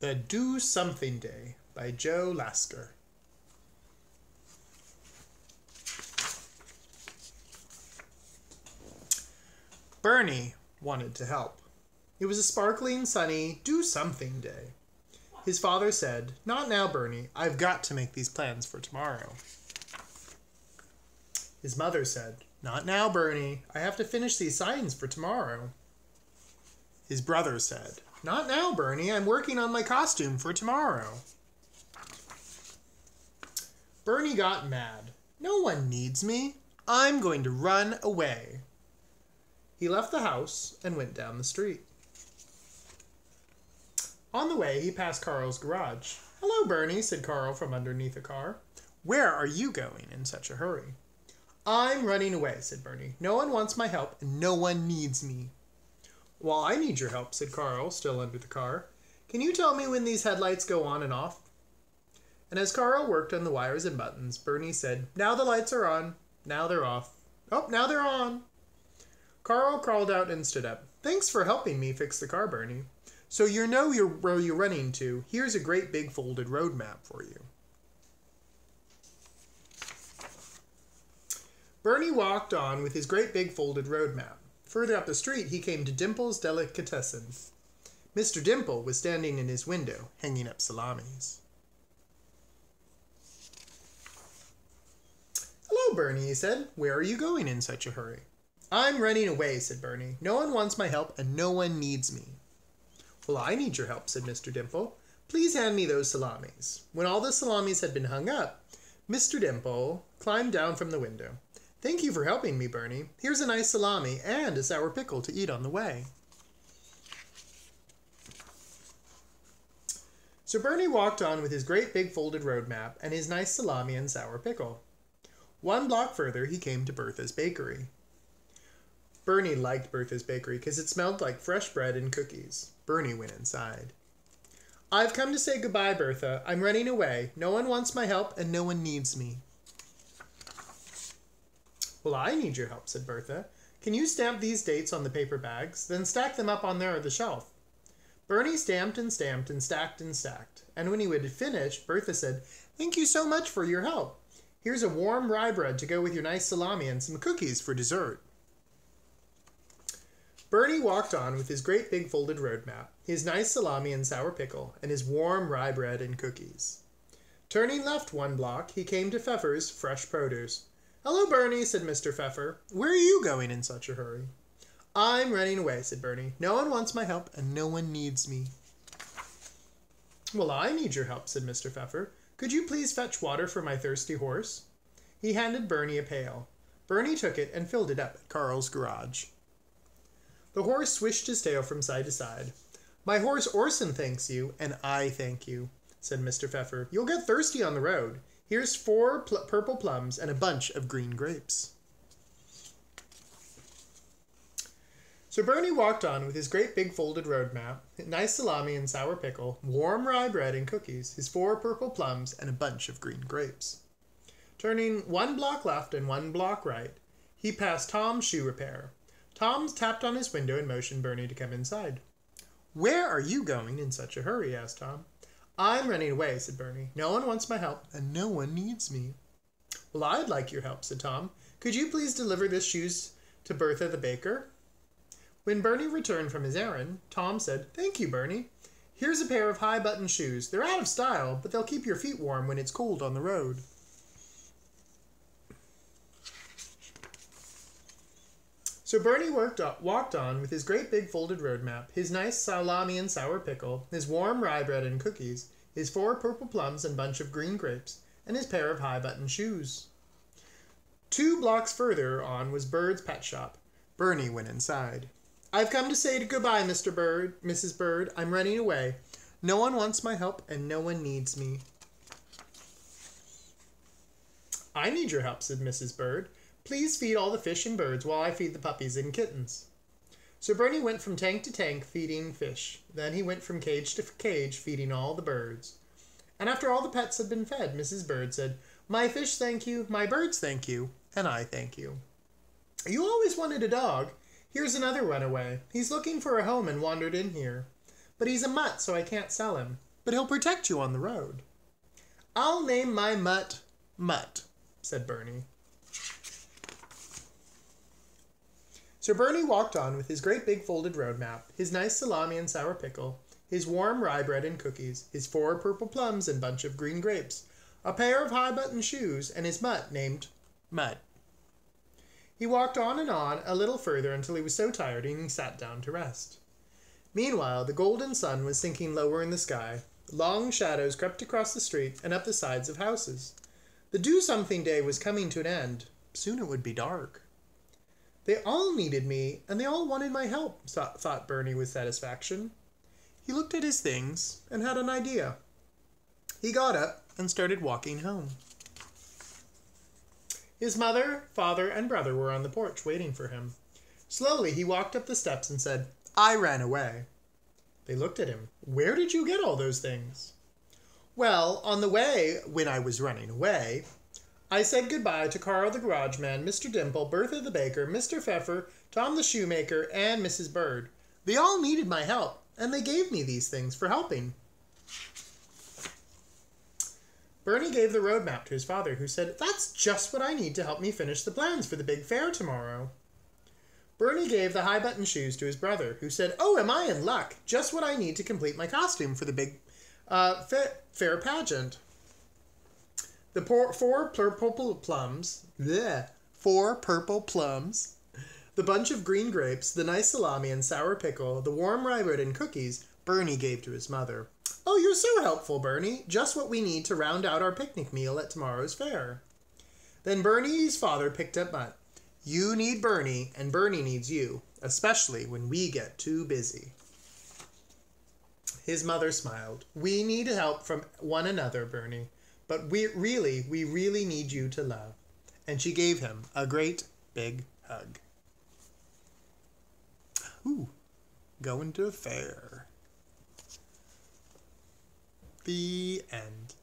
The Do Something Day by Joe Lasker. Bernie wanted to help. It was a sparkling, sunny, do something day. His father said, Not now, Bernie. I've got to make these plans for tomorrow. His mother said, Not now, Bernie. I have to finish these signs for tomorrow. His brother said, Not now, Bernie. I'm working on my costume for tomorrow. Bernie got mad. No one needs me. I'm going to run away. He left the house and went down the street. On the way, he passed Carl's garage. Hello, Bernie, said Carl from underneath a car. Where are you going in such a hurry? I'm running away, said Bernie. No one wants my help, and no one needs me. Well, I need your help, said Carl, still under the car. Can you tell me when these headlights go on and off? And as Carl worked on the wires and buttons, Bernie said, Now the lights are on. Now they're off. Oh, now they're on. Carl crawled out and stood up. Thanks for helping me fix the car, Bernie. So you know you're, where you're running to. Here's a great big folded road map for you. Bernie walked on with his great big folded road map. Further up the street, he came to Dimple's Delicatessen. Mr. Dimple was standing in his window, hanging up salamis. Hello, Bernie, he said. Where are you going in such a hurry? I'm running away, said Bernie. No one wants my help, and no one needs me. Well, I need your help, said Mr. Dimple. Please hand me those salamis. When all the salamis had been hung up, Mr. Dimple climbed down from the window. Thank you for helping me, Bernie. Here's a nice salami and a sour pickle to eat on the way. So Bernie walked on with his great big folded road map and his nice salami and sour pickle. One block further, he came to Bertha's bakery. Bernie liked Bertha's bakery because it smelled like fresh bread and cookies. Bernie went inside. I've come to say goodbye, Bertha. I'm running away. No one wants my help and no one needs me. Well, I need your help, said Bertha. Can you stamp these dates on the paper bags, then stack them up on there on the shelf? Bernie stamped and stamped and stacked and stacked. And when he had finished, Bertha said, Thank you so much for your help. Here's a warm rye bread to go with your nice salami and some cookies for dessert. Bernie walked on with his great big folded road map, his nice salami and sour pickle, and his warm rye bread and cookies. Turning left one block, he came to Pfeffer's Fresh Produce. Hello, Bernie, said Mr. Pfeffer. Where are you going in such a hurry? I'm running away, said Bernie. No one wants my help, and no one needs me. Well, I need your help, said Mr. Pfeffer. Could you please fetch water for my thirsty horse? He handed Bernie a pail. Bernie took it and filled it up at Carl's garage. The horse swished his tail from side to side. My horse Orson thanks you, and I thank you, said Mr. Pfeffer. You'll get thirsty on the road. Here's four pl purple plums and a bunch of green grapes. So Bernie walked on with his great big folded road map, nice salami and sour pickle, warm rye bread and cookies, his four purple plums, and a bunch of green grapes. Turning one block left and one block right, he passed Tom's shoe repair. Tom tapped on his window and motioned Bernie to come inside. Where are you going in such a hurry? asked Tom. I'm running away, said Bernie. No one wants my help, and no one needs me. Well, I'd like your help, said Tom. Could you please deliver this shoes to Bertha the baker? When Bernie returned from his errand, Tom said, Thank you, Bernie. Here's a pair of high button shoes. They're out of style, but they'll keep your feet warm when it's cold on the road. So Bernie worked up, walked on with his great big folded road map, his nice salami and sour pickle, his warm rye bread and cookies, his four purple plums and bunch of green grapes, and his pair of high button shoes. Two blocks further on was Bird's pet shop. Bernie went inside. I've come to say goodbye, Mr. Bird, Mrs. Bird. I'm running away. No one wants my help, and no one needs me. I need your help, said Mrs. Bird. Please feed all the fish and birds while I feed the puppies and kittens. So Bernie went from tank to tank feeding fish. Then he went from cage to cage feeding all the birds. And after all the pets had been fed, Mrs. Bird said, My fish thank you, my birds thank you, and I thank you. You always wanted a dog. Here's another runaway. He's looking for a home and wandered in here. But he's a mutt, so I can't sell him. but he'll protect you on the road. I'll name my mutt Mutt, said Bernie. So Bernie walked on with his great big folded road map, his nice salami and sour pickle, his warm rye bread and cookies, his four purple plums and bunch of green grapes, a pair of high button shoes, and his mutt named Mud. He walked on and on a little further until he was so tired he sat down to rest. Meanwhile, the golden sun was sinking lower in the sky. Long shadows crept across the street and up the sides of houses. The do something day was coming to an end. Soon it would be dark. They all needed me, and they all wanted my help, thought Bernie with satisfaction. He looked at his things and had an idea. He got up and started walking home. His mother, father, and brother were on the porch waiting for him. Slowly he walked up the steps and said, I ran away. They looked at him. Where did you get all those things? Well, on the way, when I was running away, I said goodbye to Carl the garage man, Mr. Dimple, Bertha the baker, Mr. Pfeffer, Tom the shoemaker, and Mrs. Bird. They all needed my help, and they gave me these things for helping. Bernie gave the road map to his father, who said, That's just what I need to help me finish the plans for the big fair tomorrow. Bernie gave the high button shoes to his brother, who said, Oh, am I in luck? Just what I need to complete my costume for the big uh, fair pageant. The por- four purple plums, bleh, four purple plums, the bunch of green grapes, the nice salami and sour pickle, the warm rye bread and cookies Bernie gave to his mother. Oh, you're so helpful, Bernie. Just what we need to round out our picnic meal at tomorrow's fair. Then Bernie's father picked up Mutt. You need Bernie, and Bernie needs you, especially when we get too busy. His mother smiled. We need help from one another, Bernie. But we really, we really need you to love. And she gave him a great big hug. Ooh, going to a fair. The end.